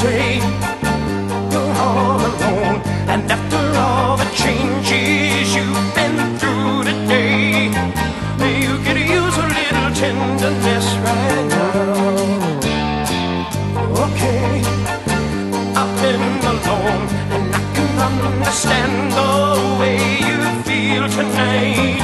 say you're all alone. And after all the changes you've been through today, you could use a little tenderness right now. Okay, I've been alone, and I can understand the way you feel tonight.